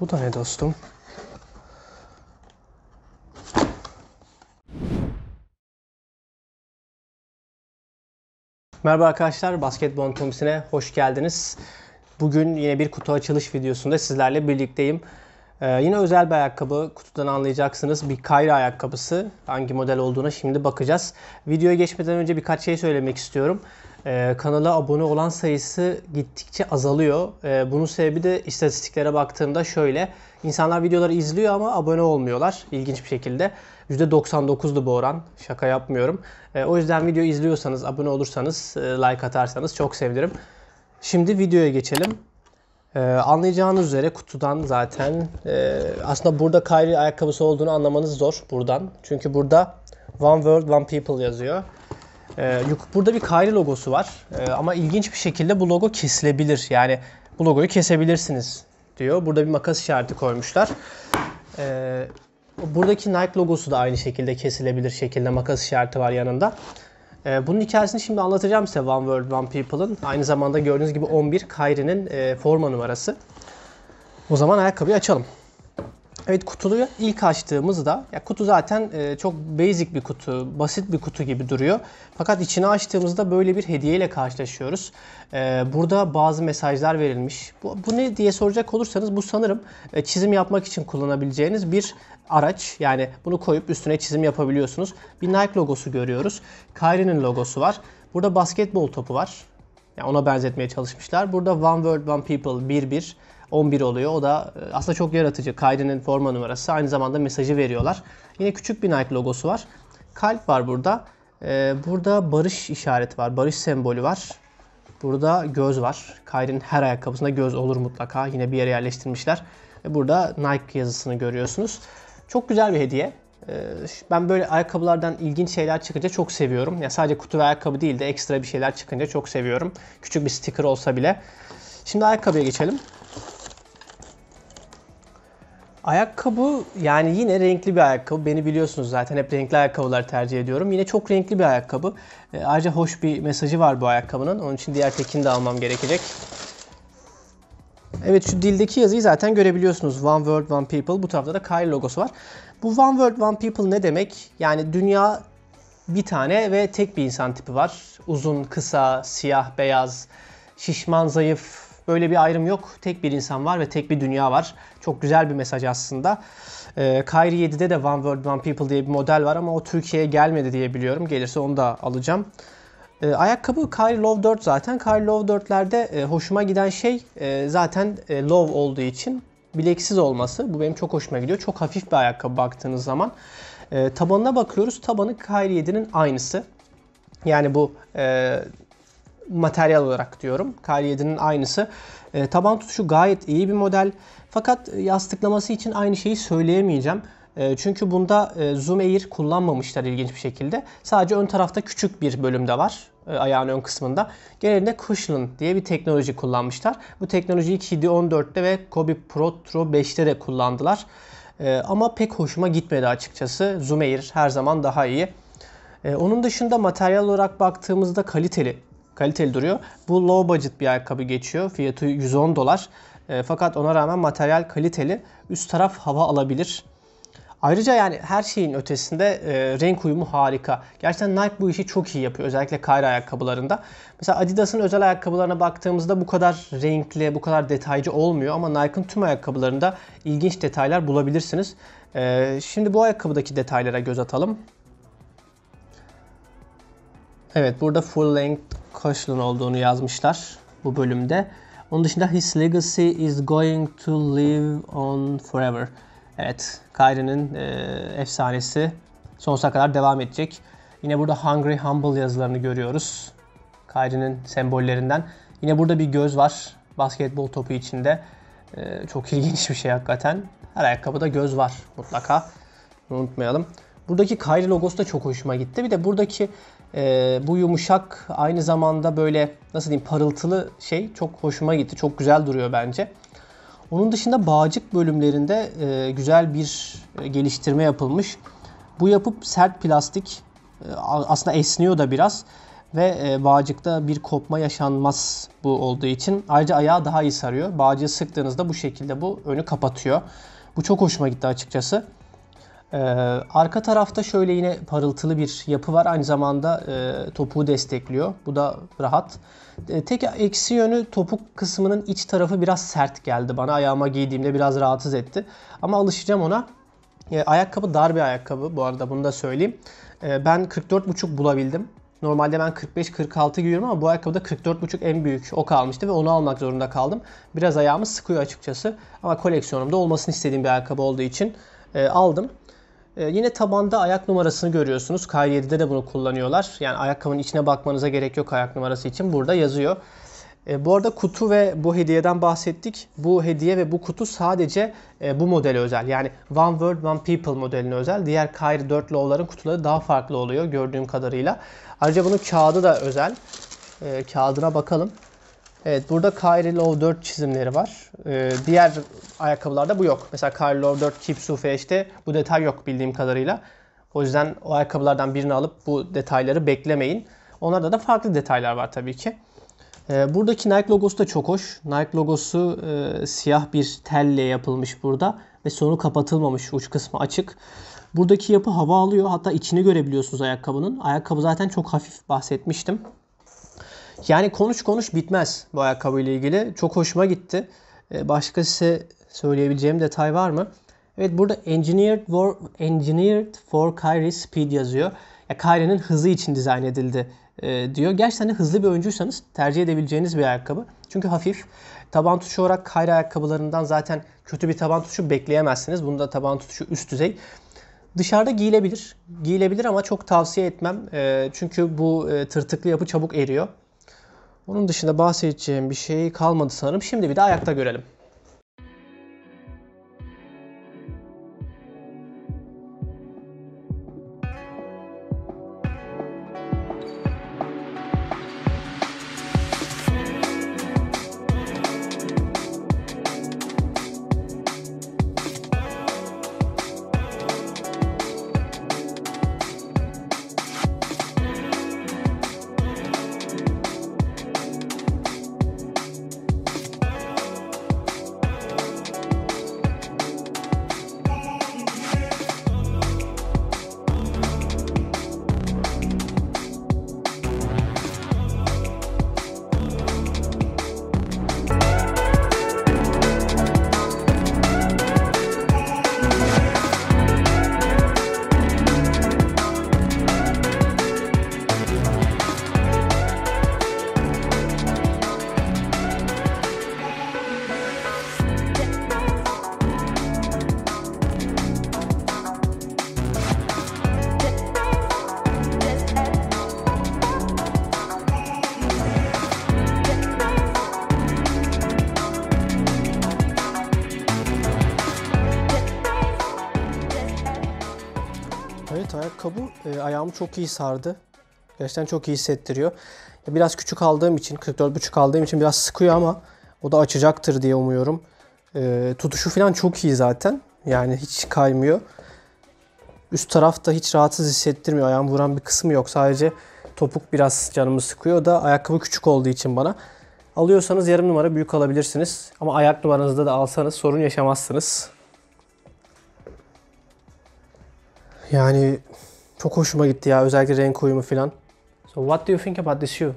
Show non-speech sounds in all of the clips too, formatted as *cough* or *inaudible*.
Bu da ne dostum? Merhaba arkadaşlar, Basketbol Anatomisine hoş geldiniz. Bugün yine bir kutu açılış videosunda sizlerle birlikteyim. Ee, yine özel bir ayakkabı, kutudan anlayacaksınız. Bir Kayra ayakkabısı. Hangi model olduğuna şimdi bakacağız. Videoya geçmeden önce birkaç şey söylemek istiyorum. Ee, kanala abone olan sayısı gittikçe azalıyor. Ee, bunun sebebi de istatistiklere baktığımda şöyle. İnsanlar videoları izliyor ama abone olmuyorlar ilginç bir şekilde. %99'du bu oran. Şaka yapmıyorum. Ee, o yüzden video izliyorsanız, abone olursanız, e, like atarsanız çok sevinirim. Şimdi videoya geçelim. Ee, anlayacağınız üzere kutudan zaten e, aslında burada Kyrie ayakkabısı olduğunu anlamanız zor buradan. Çünkü burada One World One People yazıyor. Ee, burada bir Kyrie logosu var. Ee, ama ilginç bir şekilde bu logo kesilebilir. Yani bu logoyu kesebilirsiniz diyor. Burada bir makas işareti koymuşlar. Ee, buradaki Nike logosu da aynı şekilde kesilebilir şekilde makas işareti var yanında. Bunun hikayesini şimdi anlatacağım size One World One People'ın. Aynı zamanda gördüğünüz gibi 11 Kyrie'nin e, forma numarası. O zaman ayakkabıyı açalım. Evet kutuyu ilk açtığımızda, ya kutu zaten e, çok basic bir kutu, basit bir kutu gibi duruyor. Fakat içini açtığımızda böyle bir hediyeyle karşılaşıyoruz. E, burada bazı mesajlar verilmiş. Bu, bu ne diye soracak olursanız bu sanırım e, çizim yapmak için kullanabileceğiniz bir araç. Yani bunu koyup üstüne çizim yapabiliyorsunuz. Bir Nike logosu görüyoruz. Kyrie'nin logosu var. Burada basketbol topu var. Yani ona benzetmeye çalışmışlar. Burada One World One People 1-1 11 oluyor. O da e, aslında çok yaratıcı. Kyrie'nin forma numarası. Aynı zamanda mesajı veriyorlar. Yine küçük bir Nike logosu var. Kalp var burada. Ee, burada barış işareti var. Barış sembolü var. Burada göz var. Kyrie'nin her ayakkabısında göz olur mutlaka. Yine bir yere yerleştirmişler. Ve burada Nike yazısını görüyorsunuz. Çok güzel bir hediye. Ben böyle ayakkabılardan ilginç şeyler çıkınca çok seviyorum. Ya sadece kutu ve ayakkabı değil de ekstra bir şeyler çıkınca çok seviyorum. Küçük bir sticker olsa bile. Şimdi ayakkabıya geçelim. Ayakkabı yani yine renkli bir ayakkabı. Beni biliyorsunuz zaten hep renkli ayakkabılar tercih ediyorum. Yine çok renkli bir ayakkabı. E, ayrıca hoş bir mesajı var bu ayakkabının. Onun için diğer tekini de almam gerekecek. Evet şu dildeki yazıyı zaten görebiliyorsunuz. One World One People. Bu tarafta da Kyrie logosu var. Bu One World One People ne demek? Yani dünya bir tane ve tek bir insan tipi var. Uzun, kısa, siyah, beyaz, şişman, zayıf böyle bir ayrım yok. Tek bir insan var ve tek bir dünya var. Çok güzel bir mesaj aslında. Ee, Kyrie 7'de de One World One People diye bir model var ama o Türkiye'ye gelmedi diye biliyorum. Gelirse onu da alacağım. Ee, ayakkabı Kyrie Love 4 zaten. Kyrie Love 4'lerde e, hoşuma giden şey e, zaten e, Love olduğu için bileksiz olması. Bu benim çok hoşuma gidiyor. Çok hafif bir ayakkabı baktığınız zaman. E, tabanına bakıyoruz. Tabanı Kyrie 7'nin aynısı. Yani bu e, materyal olarak diyorum. Kyrie 7'nin aynısı. E, taban tutuşu gayet iyi bir model. Fakat yastıklaması için aynı şeyi söyleyemeyeceğim. E, çünkü bunda e, Zoom Air kullanmamışlar ilginç bir şekilde. Sadece ön tarafta küçük bir bölümde var. e, ayağın ön kısmında. Genelinde Cushion diye bir teknoloji kullanmışlar. Bu teknolojiyi KD 14'te ve Kobe Pro Tro 5'te de kullandılar. Ama pek hoşuma gitmedi açıkçası. Zoom Air her zaman daha iyi. Onun dışında materyal olarak baktığımızda kaliteli. Kaliteli duruyor. Bu low budget bir ayakkabı geçiyor. Fiyatı 110 dolar. Ee, fakat ona rağmen materyal kaliteli. Üst taraf hava alabilir. Ayrıca yani her şeyin ötesinde e, renk uyumu harika. Gerçekten Nike bu işi çok iyi yapıyor. Özellikle Kyrie ayakkabılarında. Mesela Adidas'ın özel ayakkabılarına baktığımızda bu kadar renkli, bu kadar detaycı olmuyor. Ama Nike'ın tüm ayakkabılarında ilginç detaylar bulabilirsiniz. Ee, şimdi bu ayakkabıdaki detaylara göz atalım. Evet burada full length cushion olduğunu yazmışlar bu bölümde. Onun dışında his legacy is going to live on forever. Evet Kyrie'nin e, efsanesi sonsuza kadar devam edecek. Yine burada hungry humble yazılarını görüyoruz. Kyrie'nin sembollerinden. Yine burada bir göz var basketbol topu içinde. E, çok *laughs* ilginç bir şey hakikaten. Her ayakkabıda göz var mutlaka. Unutmayalım. Buradaki Kyrie logosu da çok hoşuma gitti. Bir de buradaki e, bu yumuşak aynı zamanda böyle nasıl diyeyim parıltılı şey çok hoşuma gitti. Çok güzel duruyor bence. Onun dışında bağcık bölümlerinde e, güzel bir e, geliştirme yapılmış. Bu yapıp sert plastik e, aslında esniyor da biraz. ve e, bağcıkta bir kopma yaşanmaz bu olduğu için. Ayrıca ayağı daha iyi sarıyor. Bağcığı sıktığınızda bu şekilde bu önü kapatıyor. Bu çok hoşuma gitti açıkçası. Ee, arka tarafta şöyle yine parıltılı bir yapı var. Aynı zamanda e, topuğu destekliyor. Bu da rahat. E, tek eksi yönü topuk kısmının iç tarafı biraz sert geldi bana. Ayağıma giydiğimde biraz rahatsız etti. Ama alışacağım ona. E, ayakkabı dar bir ayakkabı bu arada bunu da söyleyeyim. E, ben 44,5 bulabildim. Normalde ben 45-46 giyiyorum ama bu ayakkabıda 44,5 en büyük o kalmıştı ve onu almak zorunda kaldım. Biraz ayağımı sıkıyor açıkçası ama koleksiyonumda olmasını istediğim bir ayakkabı olduğu için e, aldım. E, yine tabanda ayak numarasını görüyorsunuz. K7'de de bunu kullanıyorlar. Yani ayakkabının içine bakmanıza gerek yok ayak numarası için. Burada yazıyor. E, bu arada kutu ve bu hediyeden bahsettik. Bu hediye ve bu kutu sadece e, bu modele özel. Yani One World One People modeline özel. Diğer Kyrie 4 Low'ların kutuları daha farklı oluyor gördüğüm kadarıyla. Ayrıca bunun kağıdı da özel. E, kağıdına bakalım. Evet burada Kyrie Low 4 çizimleri var. Ee, diğer ayakkabılarda bu yok. Mesela Kyrie Low 4 Keep Sufeş'te bu detay yok bildiğim kadarıyla. O yüzden o ayakkabılardan birini alıp bu detayları beklemeyin. Onlarda da farklı detaylar var tabii ki. Ee, buradaki Nike logosu da çok hoş. Nike logosu e, siyah bir telle yapılmış burada ve sonu kapatılmamış. Uç kısmı açık. Buradaki yapı hava alıyor. Hatta içini görebiliyorsunuz ayakkabının. Ayakkabı zaten çok hafif bahsetmiştim. Yani konuş konuş bitmez bu ayakkabı ile ilgili. Çok hoşuma gitti. Ee, başka size söyleyebileceğim detay var mı? Evet burada Engineered for, Engineered for Kyrie Speed yazıyor. Ya Kyrie'nin hızı için dizayn edildi e, diyor. Gerçekten de hızlı bir oyuncuysanız tercih edebileceğiniz bir ayakkabı. Çünkü hafif. Taban tutuşu olarak Kyrie ayakkabılarından zaten kötü bir taban tutuşu bekleyemezsiniz. Bunda taban tutuşu üst düzey. Dışarıda giyilebilir. Giyilebilir ama çok tavsiye etmem. E, çünkü bu e, tırtıklı yapı çabuk eriyor. Onun dışında bahsedeceğim bir şey kalmadı sanırım. Şimdi bir de ayakta görelim. E, ayağımı çok iyi sardı. Gerçekten çok iyi hissettiriyor. Biraz küçük aldığım için, 44,5 aldığım için biraz sıkıyor ama o da açacaktır diye umuyorum. E, tutuşu falan çok iyi zaten. Yani hiç kaymıyor. Üst tarafta hiç rahatsız hissettirmiyor. Ayağımı vuran bir kısmı yok. Sadece topuk biraz canımı sıkıyor. Da ayakkabı küçük olduğu için bana. Alıyorsanız yarım numara büyük alabilirsiniz. Ama ayak numaranızda da alsanız sorun yaşamazsınız. Yani çok hoşuma gitti ya özellikle renk uyumu falan. So what do you think about this shoe?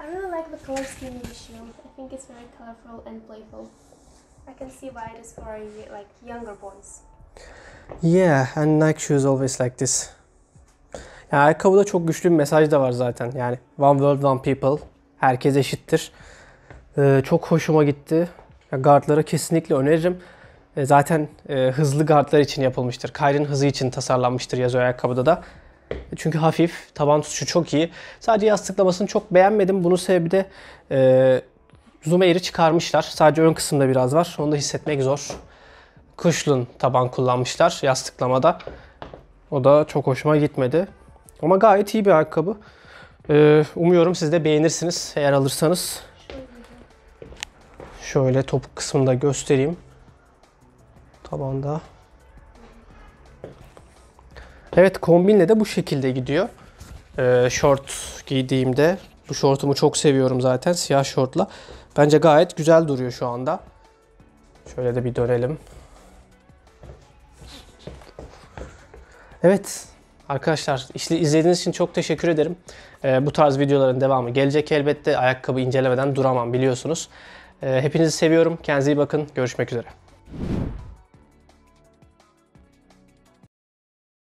I really like the color scheme of the shoe. I think it's very colorful and playful. I can see why it is for like younger boys. Yeah, and Nike shoes always like this. Yani ayakkabıda çok güçlü bir mesaj da var zaten. Yani one world, one people. Herkes eşittir. Ee, çok hoşuma gitti. Ya guardlara kesinlikle öneririm. E, zaten e, hızlı guardlar için yapılmıştır. Kyrie'nin hızı için tasarlanmıştır yazıyor ayakkabıda da. E, Çünkü hafif, taban tutuşu çok iyi. Sadece yastıklamasını çok beğenmedim. Bunun sebebi de e, zoom air'i çıkarmışlar. Sadece ön kısımda biraz var. Onu da hissetmek zor. Kuşlun taban kullanmışlar yastıklamada. O da çok hoşuma gitmedi. Ama gayet iyi bir ayakkabı. E, umuyorum siz de beğenirsiniz eğer alırsanız. Şöyle topuk kısmını da göstereyim. Tabanda. Evet kombinle de bu şekilde gidiyor. Ee, short giydiğimde. Bu şortumu çok seviyorum zaten siyah şortla. Bence gayet güzel duruyor şu anda. Şöyle de bir dönelim. Evet arkadaşlar işte izlediğiniz için çok teşekkür ederim. Ee, bu tarz videoların devamı gelecek elbette. Ayakkabı incelemeden duramam biliyorsunuz. Ee, hepinizi seviyorum. Kendinize iyi bakın. Görüşmek üzere.